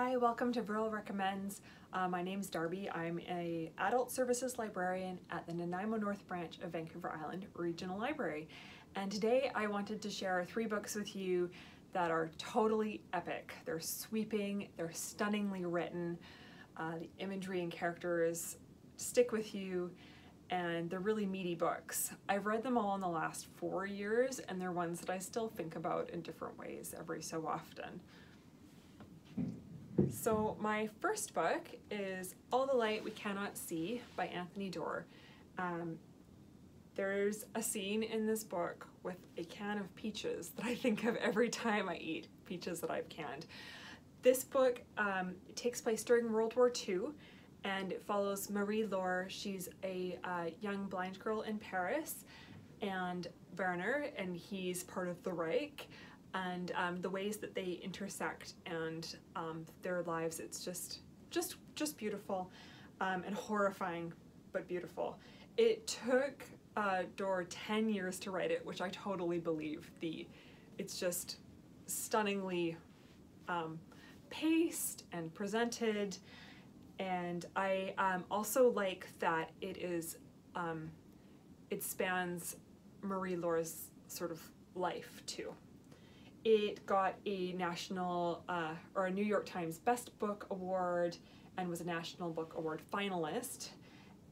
Hi, welcome to VIRL Recommends. Uh, my is Darby. I'm a adult services librarian at the Nanaimo North branch of Vancouver Island Regional Library. And today I wanted to share three books with you that are totally epic. They're sweeping, they're stunningly written, uh, the imagery and characters stick with you, and they're really meaty books. I've read them all in the last four years, and they're ones that I still think about in different ways every so often. So my first book is All the Light We Cannot See by Anthony Doerr. Um, there's a scene in this book with a can of peaches that I think of every time I eat peaches that I've canned. This book um, takes place during World War II and it follows Marie Laure. She's a uh, young blind girl in Paris and Werner, and he's part of the Reich and um, the ways that they intersect and um, their lives it's just just just beautiful um, and horrifying but beautiful. It took uh, Doerr 10 years to write it which I totally believe the it's just stunningly um, paced and presented and I um, also like that it is um, it spans Marie Laure's sort of life too it got a national uh, or a New York Times Best Book Award and was a National Book Award finalist.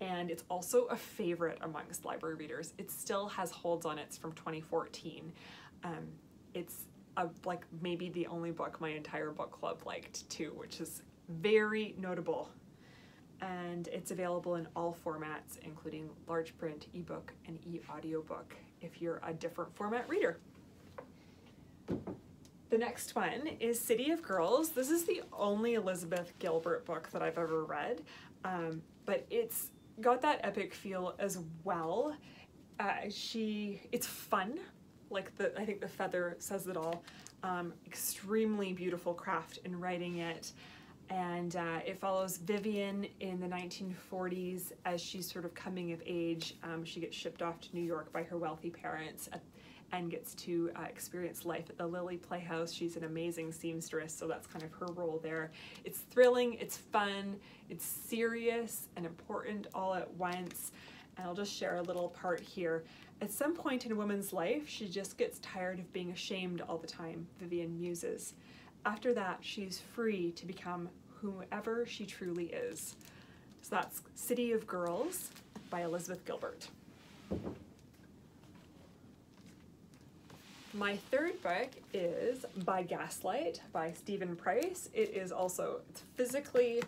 And it's also a favorite amongst library readers. It still has holds on it from 2014. Um, it's a, like maybe the only book my entire book club liked too, which is very notable. And it's available in all formats, including large print, ebook, and e-audiobook if you're a different format reader. The next one is City of Girls. This is the only Elizabeth Gilbert book that I've ever read, um, but it's got that epic feel as well. Uh, she, it's fun, like the I think the feather says it all. Um, extremely beautiful craft in writing it, and uh, it follows Vivian in the 1940s as she's sort of coming of age. Um, she gets shipped off to New York by her wealthy parents at, and gets to uh, experience life at the Lily Playhouse. She's an amazing seamstress, so that's kind of her role there. It's thrilling, it's fun, it's serious and important all at once. And I'll just share a little part here. At some point in a woman's life, she just gets tired of being ashamed all the time, Vivian muses. After that, she's free to become whoever she truly is. So that's City of Girls by Elizabeth Gilbert. My third book is By Gaslight by Steven Price. It is also it's physically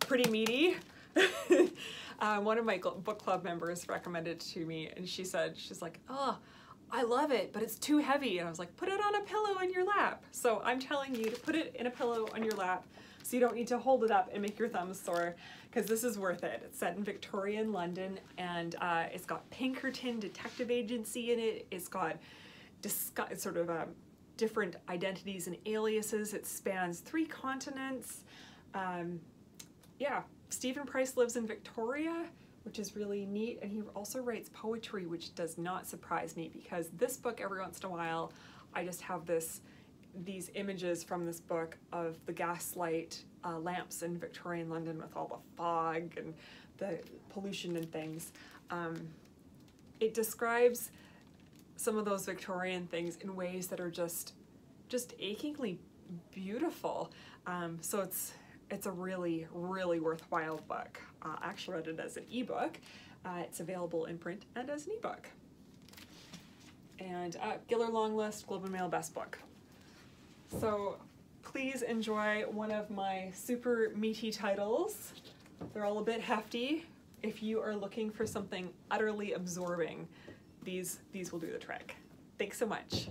pretty meaty. uh, one of my book club members recommended it to me and she said, she's like, oh, I love it, but it's too heavy. And I was like, put it on a pillow on your lap. So I'm telling you to put it in a pillow on your lap so you don't need to hold it up and make your thumbs sore because this is worth it. It's set in Victorian London and uh, it's got Pinkerton Detective Agency in it. It's got sort of um, different identities and aliases. It spans three continents. Um, yeah, Steven Price lives in Victoria, which is really neat, and he also writes poetry, which does not surprise me because this book, every once in a while, I just have this these images from this book of the gaslight uh, lamps in Victorian London with all the fog and the pollution and things. Um, it describes some of those Victorian things in ways that are just just achingly beautiful. Um, so it's it's a really, really worthwhile book. Uh, I actually read it as an ebook. Uh, it's available in print and as an ebook. And uh, Giller Longlist, Globe and Mail Best Book. So please enjoy one of my super meaty titles. They're all a bit hefty. If you are looking for something utterly absorbing, these, these will do the trick. Thanks so much.